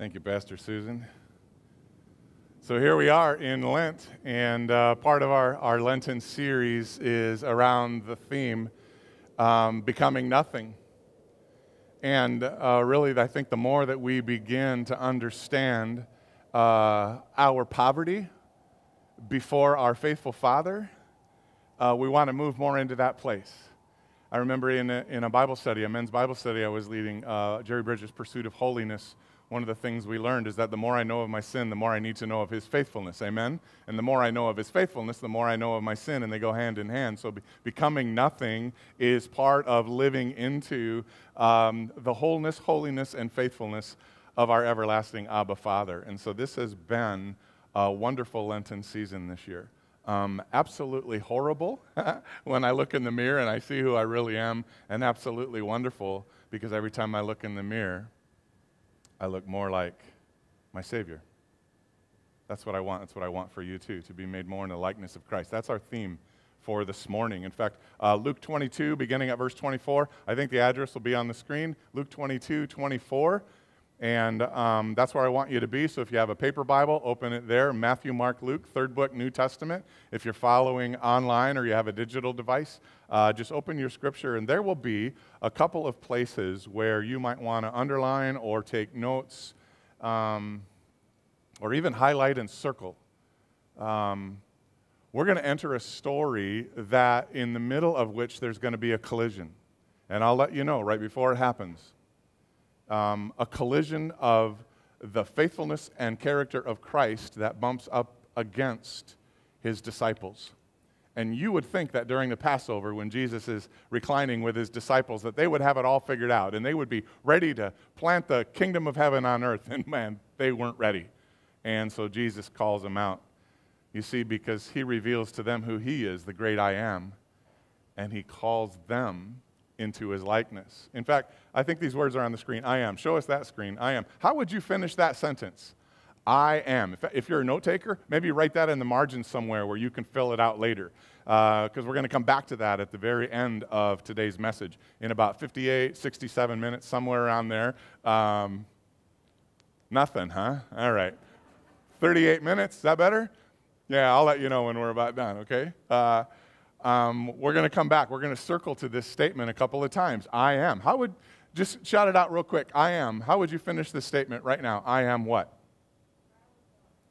Thank you, Pastor Susan. So here we are in Lent, and uh, part of our, our Lenten series is around the theme um, becoming nothing. And uh, really, I think the more that we begin to understand uh, our poverty before our faithful Father, uh, we want to move more into that place. I remember in a, in a Bible study, a men's Bible study I was leading, uh, Jerry Bridges' Pursuit of Holiness one of the things we learned is that the more I know of my sin, the more I need to know of his faithfulness. Amen? And the more I know of his faithfulness, the more I know of my sin, and they go hand in hand. So be- becoming nothing is part of living into um, the wholeness, holiness, and faithfulness of our everlasting Abba Father. And so this has been a wonderful Lenten season this year. Um, absolutely horrible when I look in the mirror and I see who I really am, and absolutely wonderful because every time I look in the mirror, I look more like my Savior. That's what I want. That's what I want for you too, to be made more in the likeness of Christ. That's our theme for this morning. In fact, uh, Luke 22, beginning at verse 24, I think the address will be on the screen. Luke 22, 24. And um, that's where I want you to be. So if you have a paper Bible, open it there. Matthew, Mark, Luke, third book, New Testament. If you're following online or you have a digital device, uh, just open your scripture, and there will be a couple of places where you might want to underline or take notes um, or even highlight and circle. Um, we're going to enter a story that, in the middle of which, there's going to be a collision. And I'll let you know right before it happens um, a collision of the faithfulness and character of Christ that bumps up against his disciples. And you would think that during the Passover, when Jesus is reclining with his disciples, that they would have it all figured out and they would be ready to plant the kingdom of heaven on earth. And man, they weren't ready. And so Jesus calls them out. You see, because he reveals to them who he is, the great I am, and he calls them into his likeness. In fact, I think these words are on the screen. I am. Show us that screen. I am. How would you finish that sentence? I am. If, if you're a note taker, maybe write that in the margin somewhere where you can fill it out later. Because uh, we're going to come back to that at the very end of today's message in about 58, 67 minutes, somewhere around there. Um, nothing, huh? All right. 38 minutes, is that better? Yeah, I'll let you know when we're about done, okay? Uh, um, we're going to come back. We're going to circle to this statement a couple of times. I am. How would, just shout it out real quick. I am. How would you finish this statement right now? I am what?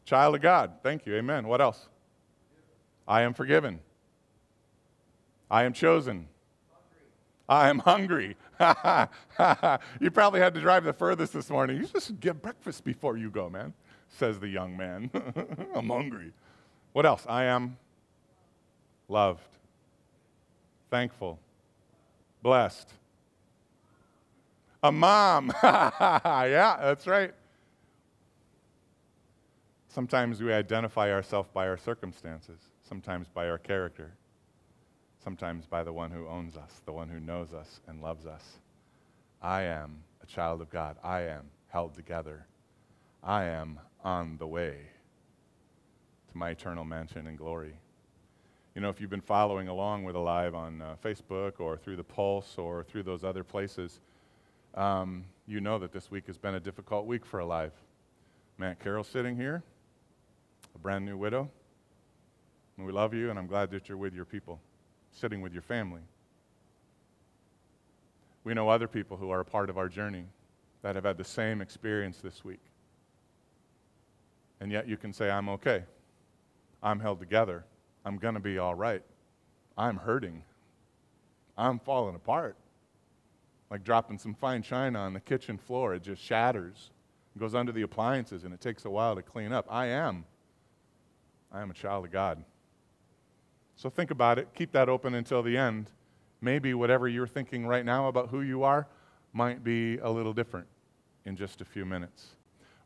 Child of God. Thank you. Amen. What else? I am forgiven. I am chosen. I am hungry. you probably had to drive the furthest this morning. You just get breakfast before you go, man, says the young man. I'm hungry. What else? I am loved thankful, blessed. A mom. yeah, that's right. Sometimes we identify ourselves by our circumstances, sometimes by our character, sometimes by the one who owns us, the one who knows us and loves us. I am a child of God. I am held together. I am on the way to my eternal mansion in glory. You know, if you've been following along with Alive on uh, Facebook or through the Pulse or through those other places, um, you know that this week has been a difficult week for Alive. Matt Carroll sitting here, a brand new widow. And we love you, and I'm glad that you're with your people, sitting with your family. We know other people who are a part of our journey that have had the same experience this week. And yet you can say, I'm okay. I'm held together. I'm going to be all right. I'm hurting. I'm falling apart. Like dropping some fine china on the kitchen floor, it just shatters. It goes under the appliances and it takes a while to clean up. I am. I am a child of God. So think about it. Keep that open until the end. Maybe whatever you're thinking right now about who you are might be a little different in just a few minutes.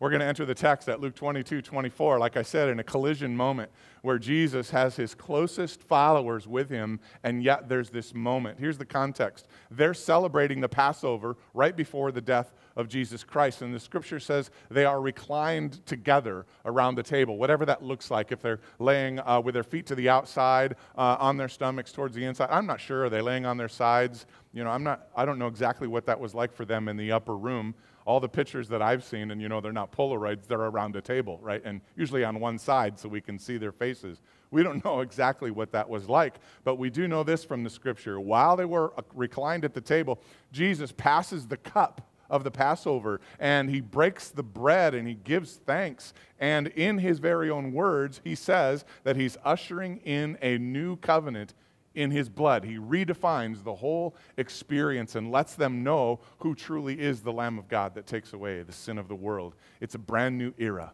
We're going to enter the text at Luke 22 24, like I said, in a collision moment where Jesus has his closest followers with him, and yet there's this moment. Here's the context they're celebrating the Passover right before the death of Jesus Christ, and the scripture says they are reclined together around the table, whatever that looks like. If they're laying uh, with their feet to the outside, uh, on their stomachs towards the inside, I'm not sure. Are they laying on their sides? You know, I'm not, I don't know exactly what that was like for them in the upper room. All the pictures that I've seen, and you know, they're not Polaroids, they're around a table, right? And usually on one side so we can see their faces. We don't know exactly what that was like, but we do know this from the scripture. While they were uh, reclined at the table, Jesus passes the cup of the Passover and he breaks the bread and he gives thanks. And in his very own words, he says that he's ushering in a new covenant in his blood. He redefines the whole experience and lets them know who truly is the Lamb of God that takes away the sin of the world. It's a brand new era.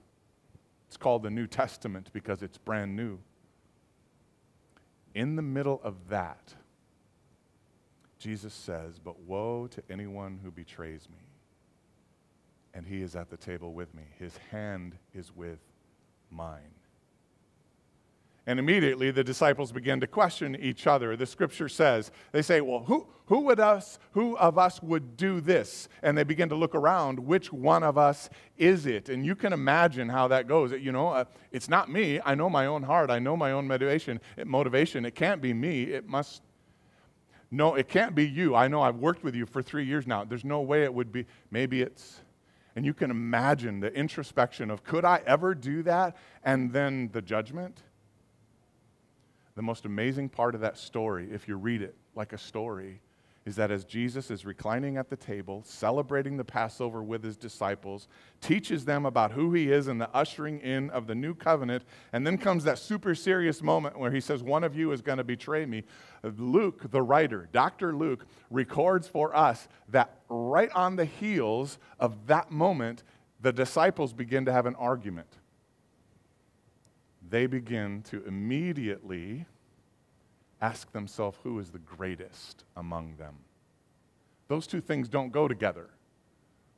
It's called the New Testament because it's brand new. In the middle of that, Jesus says, But woe to anyone who betrays me. And he is at the table with me. His hand is with mine. And immediately the disciples begin to question each other. The scripture says, they say, Well, who, who would us, who of us would do this? And they begin to look around, which one of us is it? And you can imagine how that goes. You know, uh, it's not me. I know my own heart. I know my own motivation. It, motivation. It can't be me. It must no, it can't be you. I know I've worked with you for three years now. There's no way it would be. Maybe it's. And you can imagine the introspection of, could I ever do that? And then the judgment the most amazing part of that story, if you read it like a story, is that as Jesus is reclining at the table, celebrating the Passover with his disciples, teaches them about who he is and the ushering in of the new covenant, and then comes that super serious moment where he says, One of you is going to betray me. Luke, the writer, Dr. Luke, records for us that right on the heels of that moment, the disciples begin to have an argument they begin to immediately ask themselves who is the greatest among them. Those two things don't go together.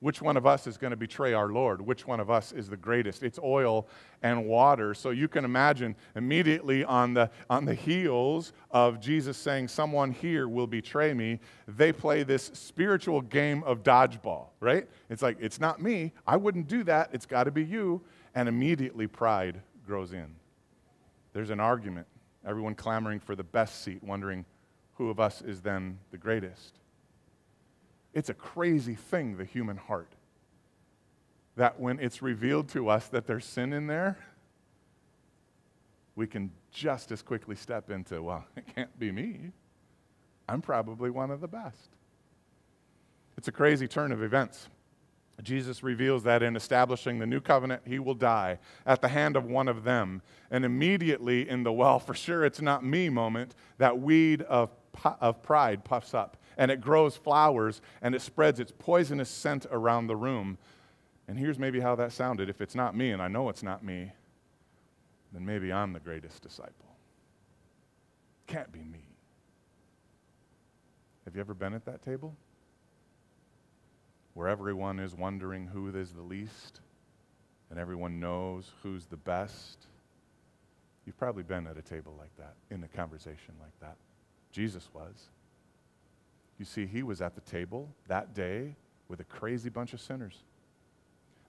Which one of us is going to betray our Lord? Which one of us is the greatest? It's oil and water. So you can imagine immediately on the, on the heels of Jesus saying, Someone here will betray me, they play this spiritual game of dodgeball, right? It's like, It's not me. I wouldn't do that. It's got to be you. And immediately pride grows in. There's an argument, everyone clamoring for the best seat, wondering who of us is then the greatest. It's a crazy thing, the human heart, that when it's revealed to us that there's sin in there, we can just as quickly step into, well, it can't be me. I'm probably one of the best. It's a crazy turn of events. Jesus reveals that in establishing the new covenant, he will die at the hand of one of them. And immediately in the, well, for sure it's not me moment, that weed of, of pride puffs up and it grows flowers and it spreads its poisonous scent around the room. And here's maybe how that sounded. If it's not me, and I know it's not me, then maybe I'm the greatest disciple. Can't be me. Have you ever been at that table? Where everyone is wondering who is the least and everyone knows who's the best. You've probably been at a table like that, in a conversation like that. Jesus was. You see, he was at the table that day with a crazy bunch of sinners.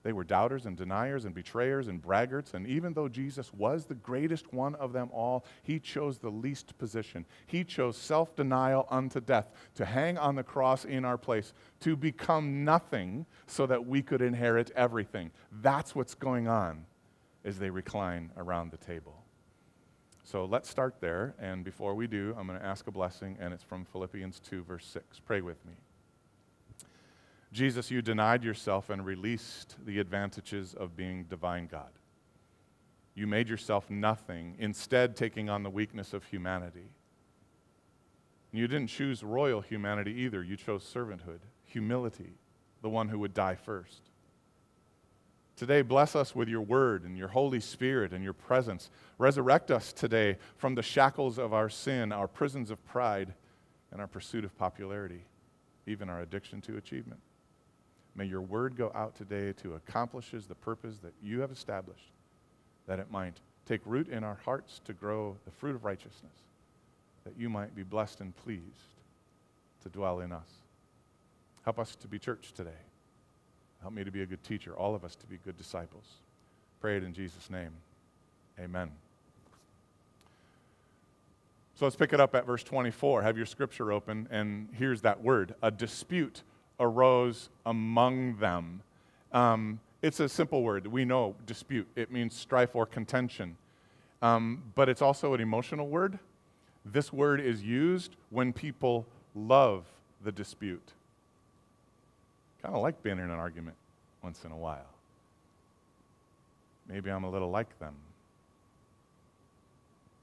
They were doubters and deniers and betrayers and braggarts. And even though Jesus was the greatest one of them all, he chose the least position. He chose self denial unto death, to hang on the cross in our place, to become nothing so that we could inherit everything. That's what's going on as they recline around the table. So let's start there. And before we do, I'm going to ask a blessing, and it's from Philippians 2, verse 6. Pray with me. Jesus, you denied yourself and released the advantages of being divine God. You made yourself nothing, instead, taking on the weakness of humanity. You didn't choose royal humanity either. You chose servanthood, humility, the one who would die first. Today, bless us with your word and your Holy Spirit and your presence. Resurrect us today from the shackles of our sin, our prisons of pride, and our pursuit of popularity, even our addiction to achievement. May your word go out today to accomplishes the purpose that you have established, that it might take root in our hearts to grow the fruit of righteousness, that you might be blessed and pleased to dwell in us. Help us to be church today. Help me to be a good teacher, all of us to be good disciples. Pray it in Jesus' name. Amen. So let's pick it up at verse 24. Have your scripture open, and here's that word a dispute arose among them. Um, it's a simple word. We know dispute, it means strife or contention. Um, but it's also an emotional word. This word is used when people love the dispute. Kind of like being in an argument once in a while. Maybe I'm a little like them.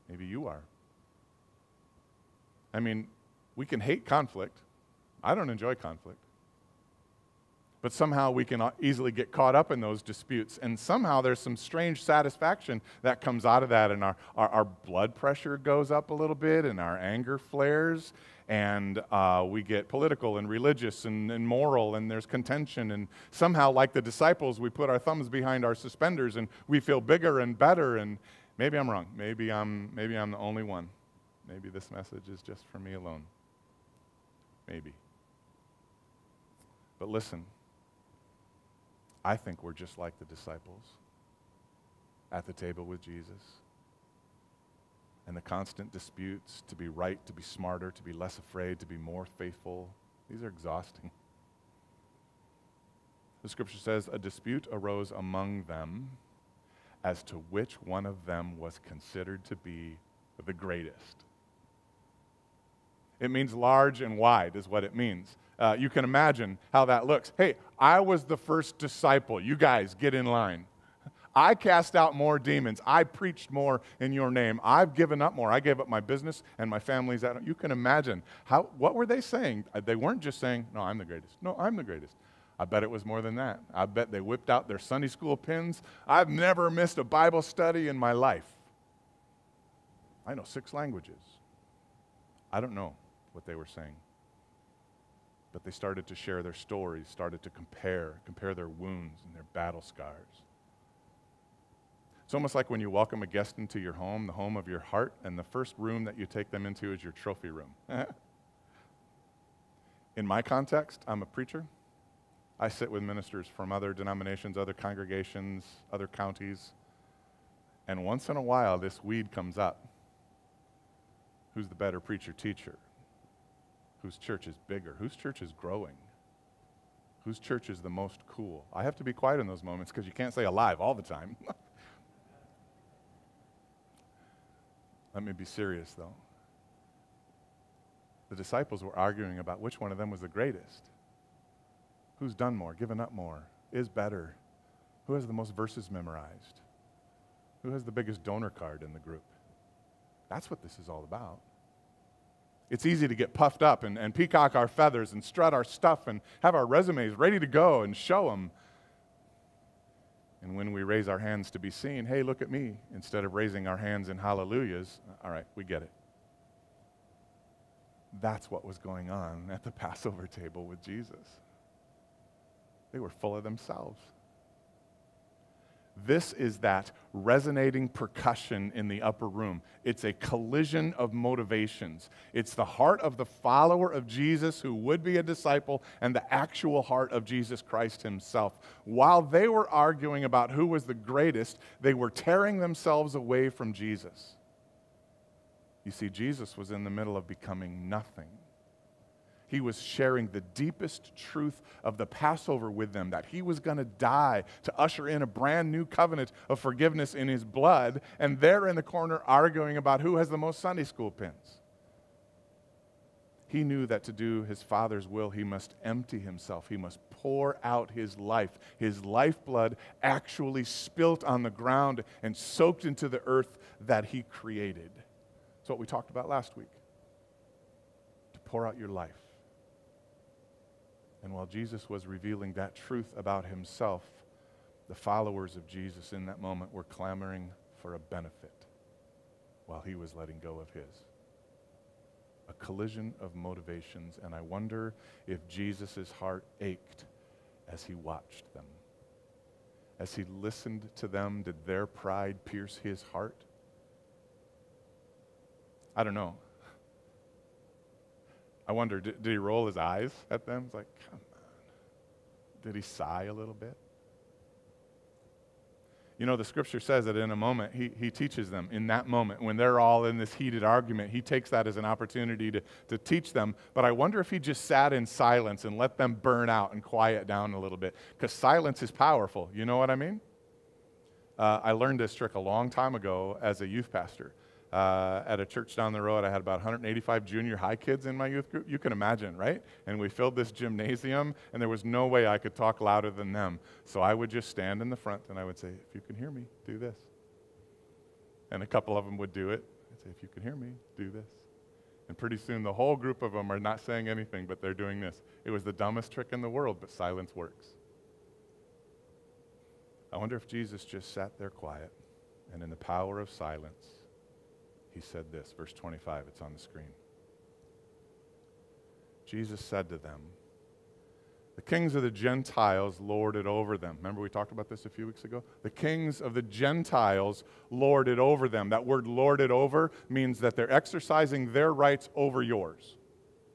Maybe you are. I mean, we can hate conflict. I don't enjoy conflict. But somehow we can easily get caught up in those disputes. And somehow there's some strange satisfaction that comes out of that. And our, our, our blood pressure goes up a little bit, and our anger flares, and uh, we get political and religious and, and moral, and there's contention. And somehow, like the disciples, we put our thumbs behind our suspenders and we feel bigger and better. And maybe I'm wrong. Maybe I'm, maybe I'm the only one. Maybe this message is just for me alone. Maybe. But listen, I think we're just like the disciples at the table with Jesus. And the constant disputes to be right, to be smarter, to be less afraid, to be more faithful, these are exhausting. The scripture says, A dispute arose among them as to which one of them was considered to be the greatest. It means large and wide, is what it means. Uh, you can imagine how that looks. Hey, I was the first disciple. You guys, get in line. I cast out more demons. I preached more in your name. I've given up more. I gave up my business and my family's out. You can imagine how what were they saying? Uh, they weren't just saying, "No, I'm the greatest." No, I'm the greatest. I bet it was more than that. I bet they whipped out their Sunday school pins. I've never missed a Bible study in my life. I know six languages. I don't know what they were saying. But they started to share their stories, started to compare, compare their wounds and their battle scars. It's almost like when you welcome a guest into your home, the home of your heart, and the first room that you take them into is your trophy room. In my context, I'm a preacher. I sit with ministers from other denominations, other congregations, other counties. And once in a while, this weed comes up. Who's the better preacher teacher? Whose church is bigger? Whose church is growing? Whose church is the most cool? I have to be quiet in those moments because you can't say alive all the time. Let me be serious, though. The disciples were arguing about which one of them was the greatest. Who's done more, given up more, is better? Who has the most verses memorized? Who has the biggest donor card in the group? That's what this is all about. It's easy to get puffed up and, and peacock our feathers and strut our stuff and have our resumes ready to go and show them. And when we raise our hands to be seen, hey, look at me, instead of raising our hands in hallelujahs, all right, we get it. That's what was going on at the Passover table with Jesus. They were full of themselves. This is that resonating percussion in the upper room. It's a collision of motivations. It's the heart of the follower of Jesus who would be a disciple and the actual heart of Jesus Christ himself. While they were arguing about who was the greatest, they were tearing themselves away from Jesus. You see, Jesus was in the middle of becoming nothing he was sharing the deepest truth of the Passover with them that he was going to die to usher in a brand new covenant of forgiveness in his blood, and they're in the corner arguing about who has the most Sunday school pins. He knew that to do his Father's will, he must empty himself. He must pour out his life. His lifeblood actually spilt on the ground and soaked into the earth that he created. That's what we talked about last week. To pour out your life. And while Jesus was revealing that truth about himself, the followers of Jesus in that moment were clamoring for a benefit while he was letting go of his. A collision of motivations, and I wonder if Jesus' heart ached as he watched them. As he listened to them, did their pride pierce his heart? I don't know. I wonder, did, did he roll his eyes at them? It's like, come on. Did he sigh a little bit? You know, the scripture says that in a moment, he, he teaches them. In that moment, when they're all in this heated argument, he takes that as an opportunity to, to teach them. But I wonder if he just sat in silence and let them burn out and quiet down a little bit. Because silence is powerful. You know what I mean? Uh, I learned this trick a long time ago as a youth pastor uh, at a church down the road. I had about 185 junior high kids in my youth group. You can imagine, right? And we filled this gymnasium, and there was no way I could talk louder than them. So I would just stand in the front and I would say, If you can hear me, do this. And a couple of them would do it. I'd say, If you can hear me, do this. And pretty soon the whole group of them are not saying anything, but they're doing this. It was the dumbest trick in the world, but silence works. I wonder if Jesus just sat there quiet and in the power of silence he said this, verse 25, it's on the screen. Jesus said to them, The kings of the Gentiles lorded over them. Remember, we talked about this a few weeks ago? The kings of the Gentiles lorded over them. That word lorded over means that they're exercising their rights over yours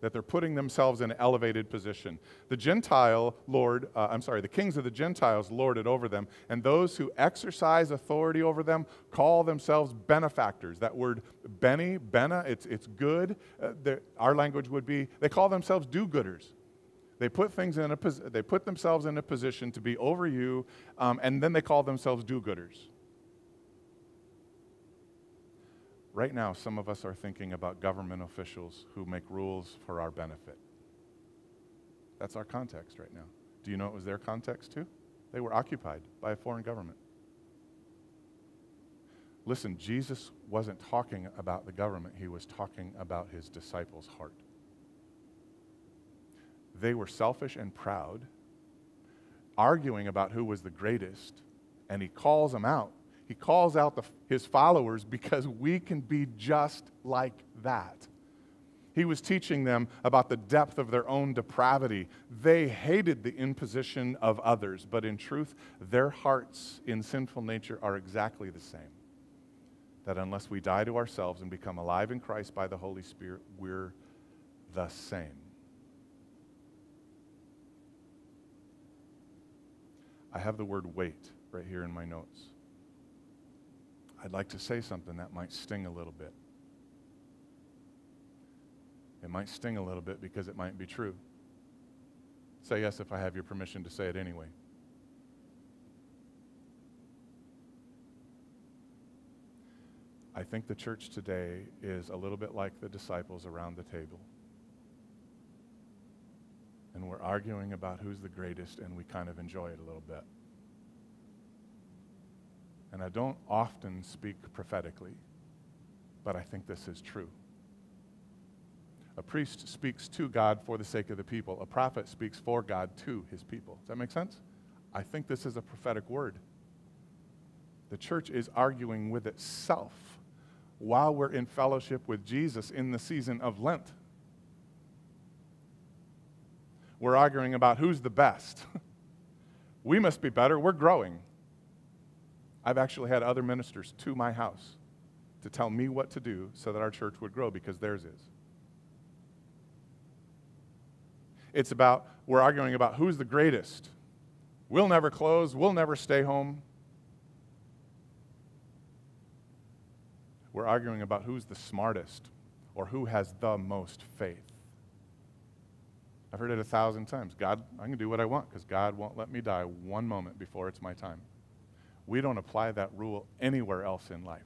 that they're putting themselves in an elevated position. The Gentile Lord, uh, I'm sorry, the kings of the Gentiles lorded over them, and those who exercise authority over them call themselves benefactors. That word beni, bena, it's, it's good. Uh, our language would be, they call themselves do-gooders. They put things in a, they put themselves in a position to be over you, um, and then they call themselves do-gooders. Right now, some of us are thinking about government officials who make rules for our benefit. That's our context right now. Do you know it was their context too? They were occupied by a foreign government. Listen, Jesus wasn't talking about the government, he was talking about his disciples' heart. They were selfish and proud, arguing about who was the greatest, and he calls them out he calls out the, his followers because we can be just like that. He was teaching them about the depth of their own depravity. They hated the imposition of others, but in truth, their hearts in sinful nature are exactly the same. That unless we die to ourselves and become alive in Christ by the Holy Spirit, we're the same. I have the word wait right here in my notes. I'd like to say something that might sting a little bit. It might sting a little bit because it might be true. Say yes if I have your permission to say it anyway. I think the church today is a little bit like the disciples around the table. And we're arguing about who's the greatest, and we kind of enjoy it a little bit and I don't often speak prophetically, but I think this is true. A priest speaks to God for the sake of the people. A prophet speaks for God to his people. Does that make sense? I think this is a prophetic word. The church is arguing with itself while we're in fellowship with Jesus in the season of Lent. We're arguing about who's the best. we must be better. We're growing. I've actually had other ministers to my house to tell me what to do so that our church would grow because theirs is. It's about, we're arguing about who's the greatest. We'll never close, we'll never stay home. We're arguing about who's the smartest or who has the most faith. I've heard it a thousand times. God, I can do what I want because God won't let me die one moment before it's my time. We don't apply that rule anywhere else in life.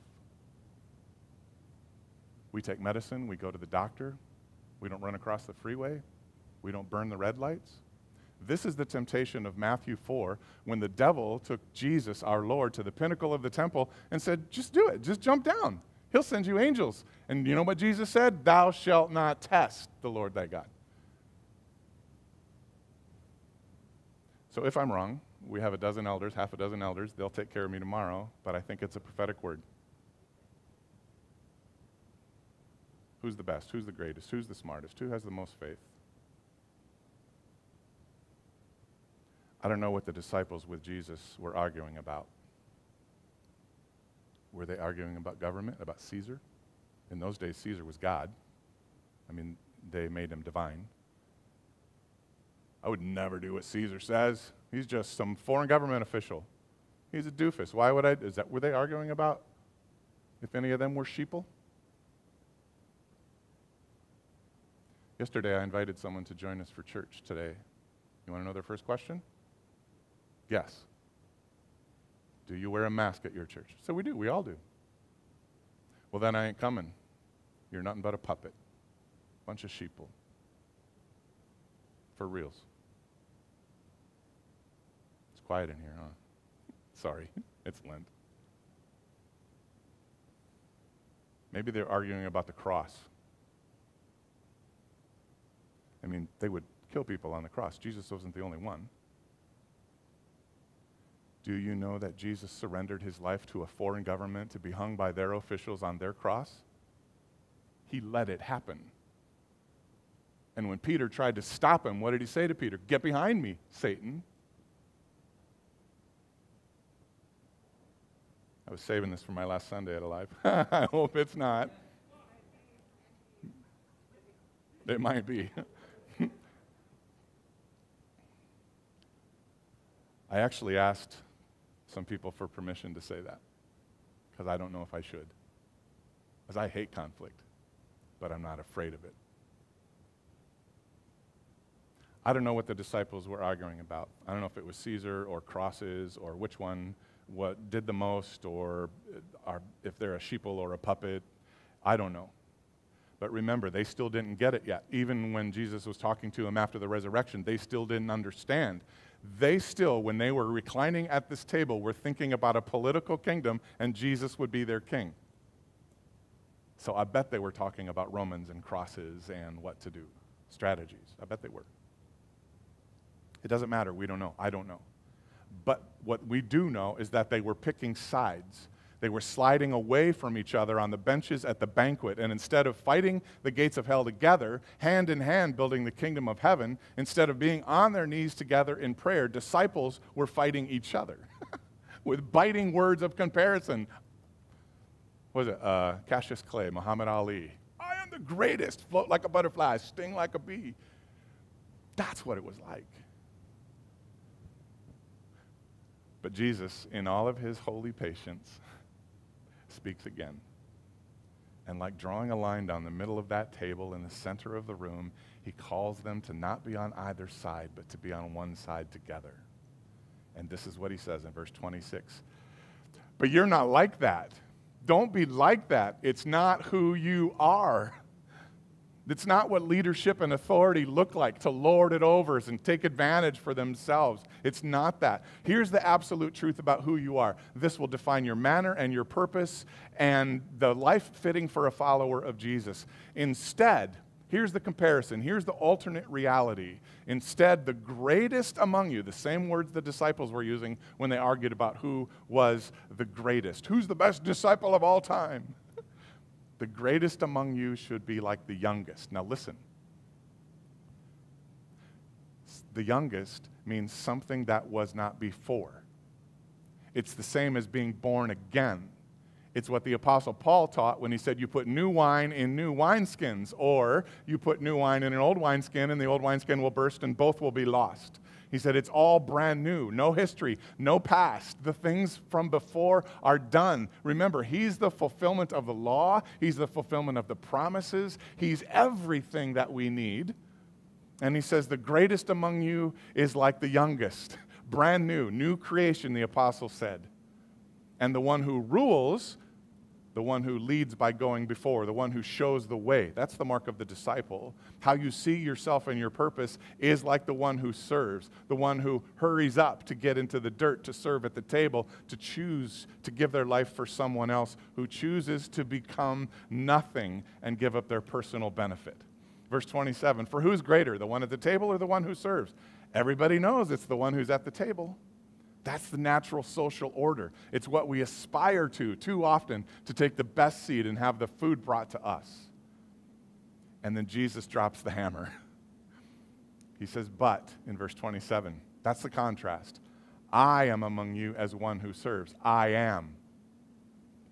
We take medicine, we go to the doctor, we don't run across the freeway, we don't burn the red lights. This is the temptation of Matthew 4 when the devil took Jesus, our Lord, to the pinnacle of the temple and said, Just do it, just jump down. He'll send you angels. And you know what Jesus said? Thou shalt not test the Lord thy God. So if I'm wrong, we have a dozen elders, half a dozen elders. They'll take care of me tomorrow, but I think it's a prophetic word. Who's the best? Who's the greatest? Who's the smartest? Who has the most faith? I don't know what the disciples with Jesus were arguing about. Were they arguing about government, about Caesar? In those days, Caesar was God. I mean, they made him divine. I would never do what Caesar says. He's just some foreign government official. He's a doofus. Why would I? Is that were they arguing about if any of them were sheeple? Yesterday, I invited someone to join us for church today. You want to know their first question? Yes. Do you wear a mask at your church? So we do. We all do. Well, then I ain't coming. You're nothing but a puppet. Bunch of sheeple. For reals. Quiet in here, huh? Sorry, it's Lent. Maybe they're arguing about the cross. I mean, they would kill people on the cross. Jesus wasn't the only one. Do you know that Jesus surrendered his life to a foreign government to be hung by their officials on their cross? He let it happen. And when Peter tried to stop him, what did he say to Peter? Get behind me, Satan. I was saving this for my last Sunday at Alive. I hope it's not. It might be. I actually asked some people for permission to say that because I don't know if I should. Because I hate conflict, but I'm not afraid of it. I don't know what the disciples were arguing about. I don't know if it was Caesar or crosses or which one what did the most or are, if they're a sheeple or a puppet. I don't know. But remember, they still didn't get it yet. Even when Jesus was talking to them after the resurrection, they still didn't understand they still, when they were reclining at this table, were thinking about a political kingdom and Jesus would be their king. So I bet they were talking about Romans and crosses and what to do, strategies. I bet they were. It doesn't matter. We don't know. I don't know. But what we do know is that they were picking sides they were sliding away from each other on the benches at the banquet. And instead of fighting the gates of hell together, hand in hand building the kingdom of heaven, instead of being on their knees together in prayer, disciples were fighting each other with biting words of comparison. What was it? Uh, Cassius Clay, Muhammad Ali. I am the greatest. Float like a butterfly, sting like a bee. That's what it was like. But Jesus, in all of his holy patience, speaks again. And like drawing a line down the middle of that table in the center of the room, he calls them to not be on either side, but to be on one side together. And this is what he says in verse 26. But you're not like that. Don't be like that. It's not who you are. It's not what leadership and authority look like to lord it over and take advantage for themselves. It's not that. Here's the absolute truth about who you are this will define your manner and your purpose and the life fitting for a follower of Jesus. Instead, here's the comparison. Here's the alternate reality. Instead, the greatest among you, the same words the disciples were using when they argued about who was the greatest. Who's the best disciple of all time? The greatest among you should be like the youngest. Now, listen. The youngest means something that was not before. It's the same as being born again. It's what the Apostle Paul taught when he said, You put new wine in new wineskins, or you put new wine in an old wineskin, and the old wineskin will burst, and both will be lost. He said, It's all brand new, no history, no past. The things from before are done. Remember, He's the fulfillment of the law, He's the fulfillment of the promises, He's everything that we need. And He says, The greatest among you is like the youngest, brand new, new creation, the apostle said. And the one who rules the one who leads by going before, the one who shows the way. That's the mark of the disciple. How you see yourself and your purpose is like the one who serves, the one who hurries up to get into the dirt, to serve at the table, to choose to give their life for someone else, who chooses to become nothing and give up their personal benefit. Verse 27 For who's greater, the one at the table or the one who serves? Everybody knows it's the one who's at the table. That's the natural social order. It's what we aspire to too often to take the best seat and have the food brought to us. And then Jesus drops the hammer. He says, But, in verse 27, that's the contrast. I am among you as one who serves. I am.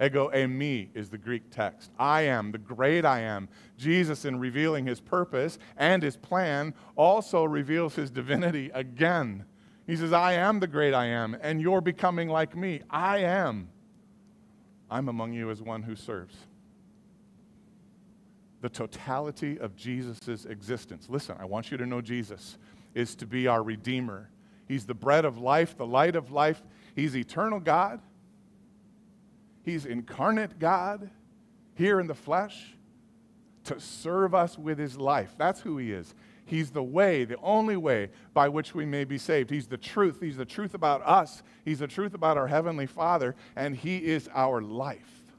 Ego eimi is the Greek text. I am, the great I am. Jesus, in revealing his purpose and his plan, also reveals his divinity again He says, I am the great I am, and you're becoming like me. I am. I'm among you as one who serves. The totality of Jesus' existence. Listen, I want you to know Jesus is to be our Redeemer. He's the bread of life, the light of life. He's eternal God. He's incarnate God here in the flesh to serve us with his life. That's who he is. He's the way, the only way by which we may be saved. He's the truth. He's the truth about us. He's the truth about our Heavenly Father, and He is our life.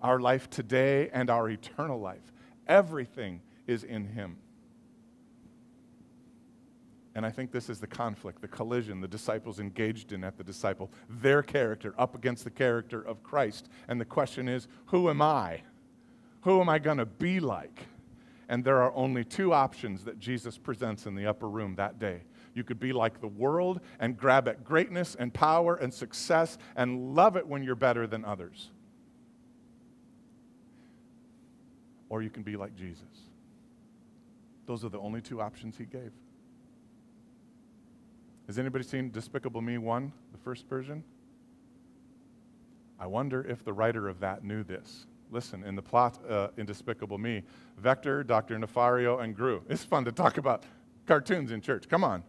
Our life today and our eternal life. Everything is in Him. And I think this is the conflict, the collision the disciples engaged in at the disciple. Their character up against the character of Christ. And the question is who am I? Who am I going to be like? And there are only two options that Jesus presents in the upper room that day. You could be like the world and grab at greatness and power and success and love it when you're better than others. Or you can be like Jesus. Those are the only two options he gave. Has anybody seen Despicable Me 1, the first version? I wonder if the writer of that knew this. Listen, in the plot uh, in Despicable Me, Vector, Dr. Nefario, and Gru. It's fun to talk about cartoons in church. Come on.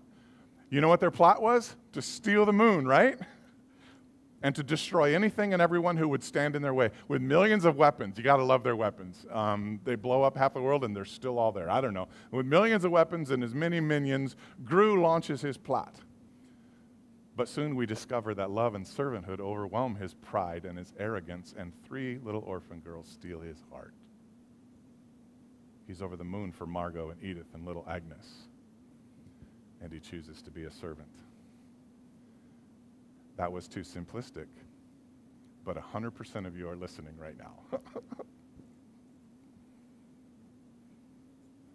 You know what their plot was? To steal the moon, right? And to destroy anything and everyone who would stand in their way with millions of weapons. You got to love their weapons. Um, they blow up half the world and they're still all there. I don't know. With millions of weapons and as many minions, Gru launches his plot. But soon we discover that love and servanthood overwhelm his pride and his arrogance, and three little orphan girls steal his heart. He's over the moon for Margot and Edith and little Agnes, and he chooses to be a servant. That was too simplistic, but 100% of you are listening right now.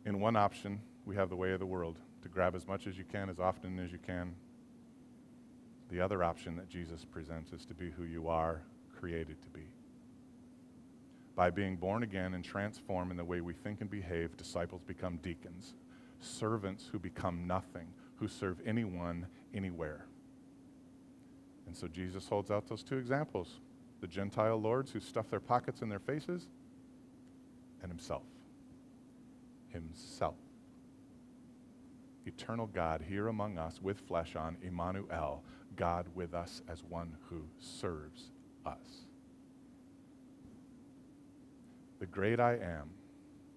In one option, we have the way of the world to grab as much as you can, as often as you can, the other option that Jesus presents is to be who you are created to be. By being born again and transformed in the way we think and behave, disciples become deacons, servants who become nothing, who serve anyone, anywhere. And so Jesus holds out those two examples the Gentile lords who stuff their pockets in their faces, and himself. Himself. Eternal God here among us with flesh on, Emmanuel, God with us as one who serves us. The great I am,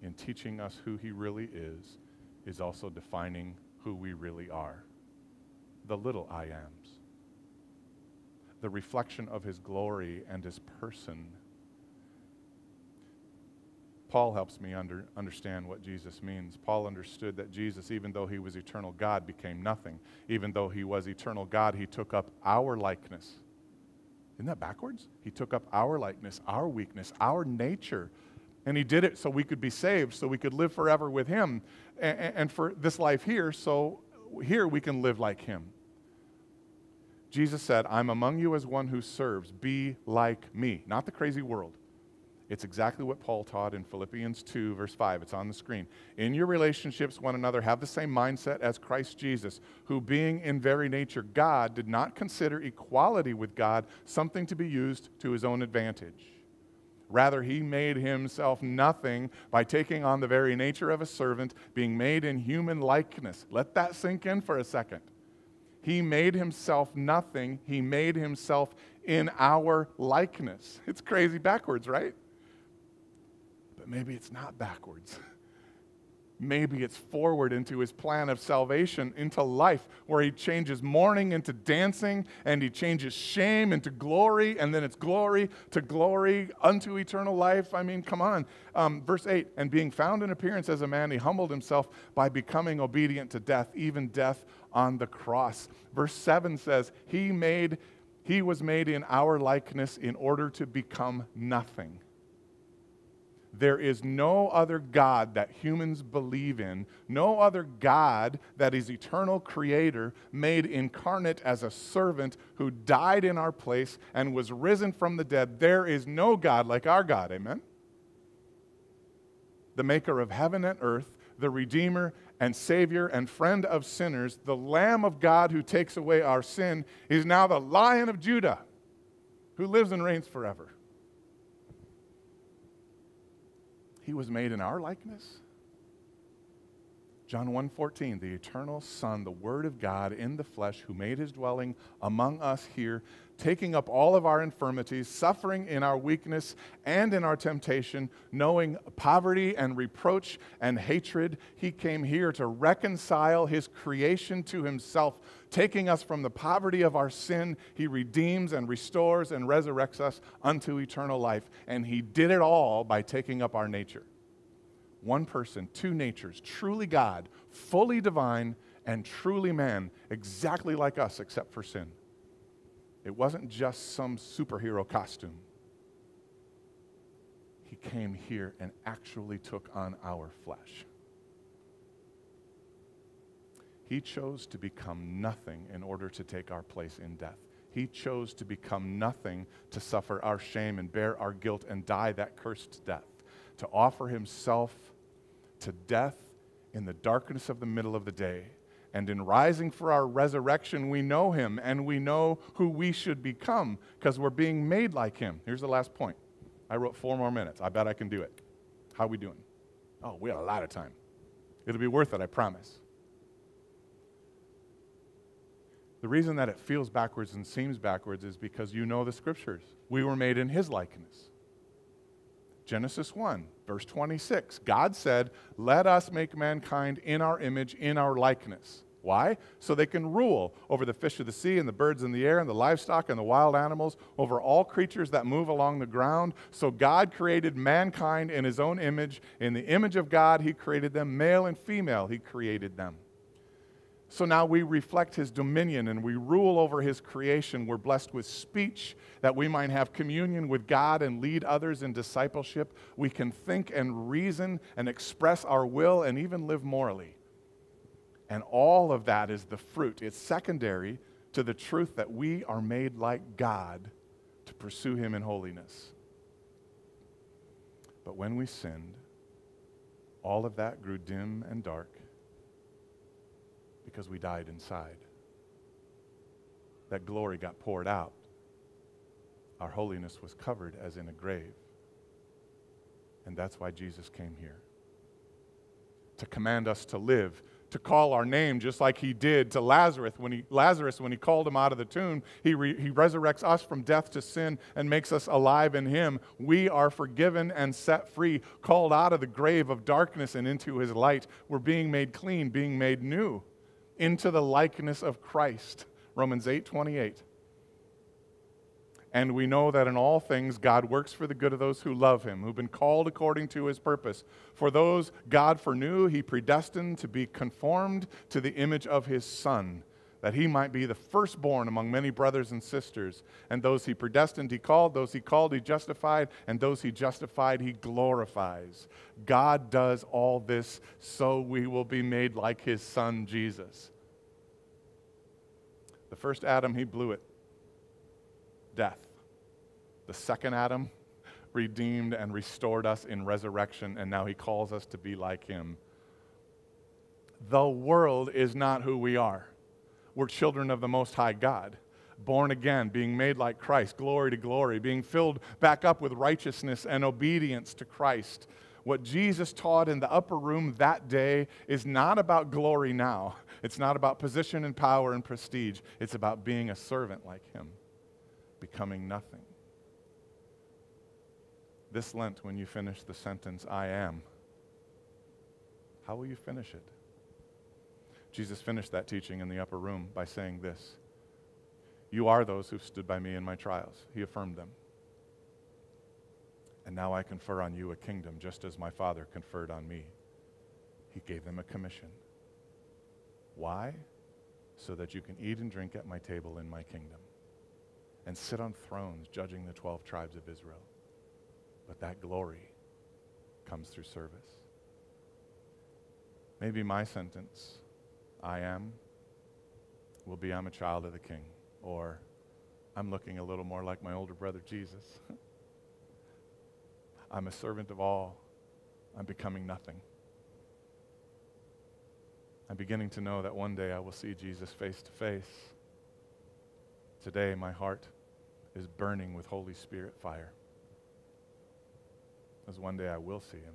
in teaching us who he really is, is also defining who we really are. The little I ams. The reflection of his glory and his person Paul helps me under, understand what Jesus means. Paul understood that Jesus, even though he was eternal God, became nothing. Even though he was eternal God, he took up our likeness. Isn't that backwards? He took up our likeness, our weakness, our nature. And he did it so we could be saved, so we could live forever with him. And, and for this life here, so here we can live like him. Jesus said, I'm among you as one who serves. Be like me, not the crazy world. It's exactly what Paul taught in Philippians 2, verse 5. It's on the screen. In your relationships, one another, have the same mindset as Christ Jesus, who, being in very nature God, did not consider equality with God something to be used to his own advantage. Rather, he made himself nothing by taking on the very nature of a servant, being made in human likeness. Let that sink in for a second. He made himself nothing, he made himself in our likeness. It's crazy backwards, right? But maybe it's not backwards. maybe it's forward into his plan of salvation, into life, where he changes mourning into dancing, and he changes shame into glory, and then it's glory to glory unto eternal life. I mean, come on. Um, verse 8 And being found in appearance as a man, he humbled himself by becoming obedient to death, even death on the cross. Verse 7 says, He made. He was made in our likeness in order to become nothing there is no other God that humans believe in, no other God that is eternal creator, made incarnate as a servant who died in our place and was risen from the dead. There is no God like our God. Amen? The maker of heaven and earth, the Redeemer and Savior and friend of sinners, the Lamb of God who takes away our sin, is now the Lion of Judah who lives and reigns forever. He was made in our likeness. John 1:14 the eternal son the word of God in the flesh who made his dwelling among us here taking up all of our infirmities, suffering in our weakness and in our temptation, knowing poverty and reproach and hatred. He came here to reconcile his creation to himself, taking us from the poverty of our sin. He redeems and restores and resurrects us unto eternal life. And he did it all by taking up our nature. One person, two natures, truly God, fully divine, and truly man, exactly like us, except for sin. It wasn't just some superhero costume. He came here and actually took on our flesh. He chose to become nothing in order to take our place in death. He chose to become nothing to suffer our shame and bear our guilt and die that cursed death, to offer himself to death in the darkness of the middle of the day and in rising for our resurrection, we know him and we know who we should become because we're being made like him. Here's the last point. I wrote four more minutes. I bet I can do it. How are we doing? Oh, we have a lot of time. It'll be worth it, I promise. The reason that it feels backwards and seems backwards is because you know the scriptures. We were made in his likeness. Genesis 1, verse 26. God said, Let us make mankind in our image, in our likeness. Why? So they can rule over the fish of the sea and the birds in the air and the livestock and the wild animals, over all creatures that move along the ground. So God created mankind in his own image. In the image of God, he created them, male and female, he created them. So now we reflect his dominion and we rule over his creation. We're blessed with speech that we might have communion with God and lead others in discipleship. We can think and reason and express our will and even live morally. And all of that is the fruit. It's secondary to the truth that we are made like God to pursue him in holiness. But when we sinned, all of that grew dim and dark because we died inside. That glory got poured out. Our holiness was covered as in a grave. And that's why Jesus came here to command us to live, to call our name just like he did to Lazarus when he, Lazarus when he called him out of the tomb. He, re, he resurrects us from death to sin and makes us alive in him. We are forgiven and set free, called out of the grave of darkness and into his light. We're being made clean, being made new into the likeness of Christ. Romans 8 28. And we know that in all things God works for the good of those who love him, who've been called according to his purpose. For those God foreknew, he predestined to be conformed to the image of his Son, that he might be the firstborn among many brothers and sisters. And those he predestined, he called. Those he called, he justified. And those he justified, he glorifies. God does all this so we will be made like his Son, Jesus. The first Adam, he blew it death. The second Adam redeemed and restored us in resurrection, and now he calls us to be like him. The world is not who we are. We're children of the Most High God, born again, being made like Christ, glory to glory, being filled back up with righteousness and obedience to Christ. What Jesus taught in the upper room that day is not about glory now. It's not about position and power and prestige. It's about being a servant like him becoming nothing. This Lent, when you finish the sentence, I am, how will you finish it? Jesus finished that teaching in the upper room by saying this You are those who stood by me in my trials. He affirmed them. And now I confer on you a kingdom, just as my Father conferred on me. He gave them a commission. Why? So that you can eat and drink at my table in my kingdom and sit on thrones judging the 12 tribes of Israel. But that glory comes through service. Maybe my sentence, I am, will be I'm a child of the king, or I'm looking a little more like my older brother Jesus. I'm a servant of all, I'm becoming nothing. I'm beginning to know that one day I will see Jesus face to face. Today, my heart is burning with Holy Spirit fire. As one day I will see him.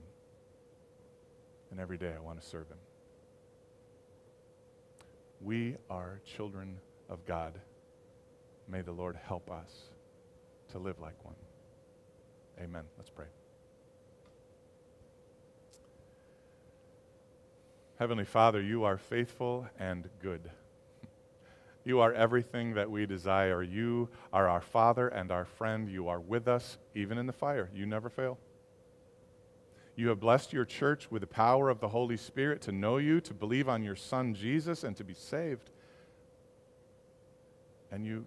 And every day I want to serve him. We are children of God. May the Lord help us to live like one. Amen. Let's pray. Heavenly Father, you are faithful and good. You are everything that we desire. You are our Father and our friend. You are with us, even in the fire. You never fail. You have blessed your church with the power of the Holy Spirit to know you, to believe on your Son Jesus, and to be saved. And you,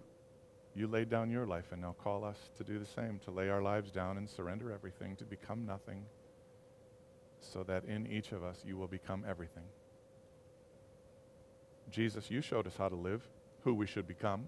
you laid down your life and now call us to do the same, to lay our lives down and surrender everything, to become nothing, so that in each of us you will become everything. Jesus, you showed us how to live who we should become.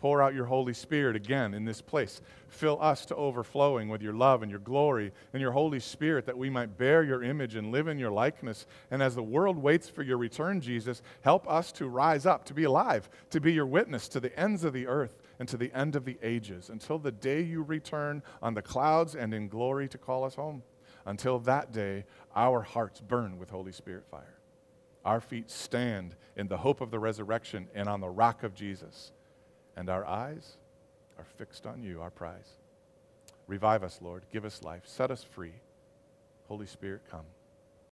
Pour out your Holy Spirit again in this place. Fill us to overflowing with your love and your glory and your Holy Spirit that we might bear your image and live in your likeness. And as the world waits for your return, Jesus, help us to rise up, to be alive, to be your witness to the ends of the earth and to the end of the ages until the day you return on the clouds and in glory to call us home. Until that day, our hearts burn with Holy Spirit fire. Our feet stand in the hope of the resurrection and on the rock of Jesus. And our eyes are fixed on you, our prize. Revive us, Lord. Give us life. Set us free. Holy Spirit, come.